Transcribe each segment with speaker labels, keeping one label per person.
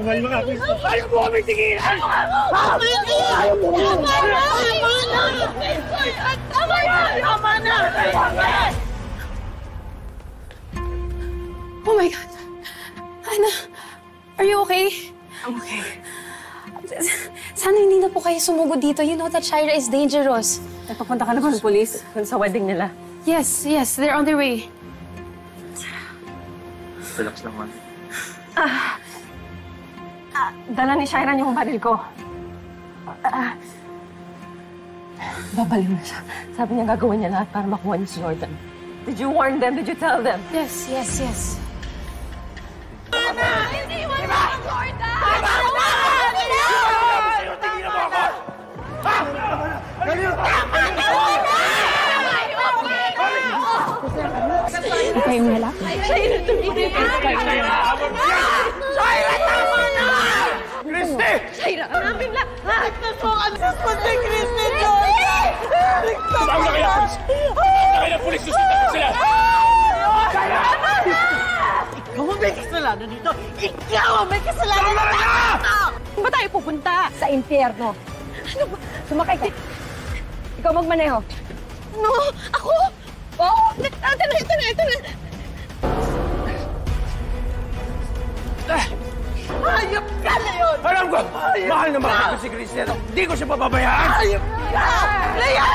Speaker 1: Kumain mga Kristo! Ayaw mo kami tigilan!
Speaker 2: Ayaw mo! Tama na! Tama na! Tama na! Tama na!
Speaker 3: Oh my God. Ana, are you okay?
Speaker 4: I'm okay.
Speaker 3: Sana hindi na po kayo sumugod dito. You know that Shira is dangerous.
Speaker 4: Nagpapunta ka na ba ng police dun sa wedding nila?
Speaker 3: Yes, yes, they're on their way.
Speaker 1: Relax lang, man.
Speaker 4: Ah, dala ni Shira yung baril ko. Ah, babalik na siya. Sabi niya gagawin niya lahat para makuha niya si Jordan. Did you warn them? Did you tell them?
Speaker 3: Yes, yes, yes.
Speaker 2: Hindi
Speaker 3: kayo malap.
Speaker 2: Shira, tama na!
Speaker 1: Christy!
Speaker 2: Shira, namin lahat na to ang saspan ni Christy Jordan!
Speaker 1: Tumawag na kayo, polis! Tumawag na kayo ng polis! Susita ko sila!
Speaker 2: Ikaw ang may kasalanan dito! Ikaw ang may kasalanan dito!
Speaker 4: Saan ba tayo pupunta?
Speaker 3: Sa impyerno.
Speaker 4: Ano ba? Sumakay ka. Ikaw magmaneho.
Speaker 2: No! Ako? Oo! Ito Hayop ka yun!
Speaker 1: Alam ko! Mahal na mahal ko si Christy. Hindi ko siya pababayaan!
Speaker 2: Hayop ka! Leia!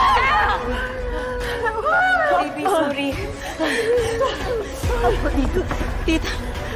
Speaker 4: Baby, sorry.
Speaker 2: Dito, tita.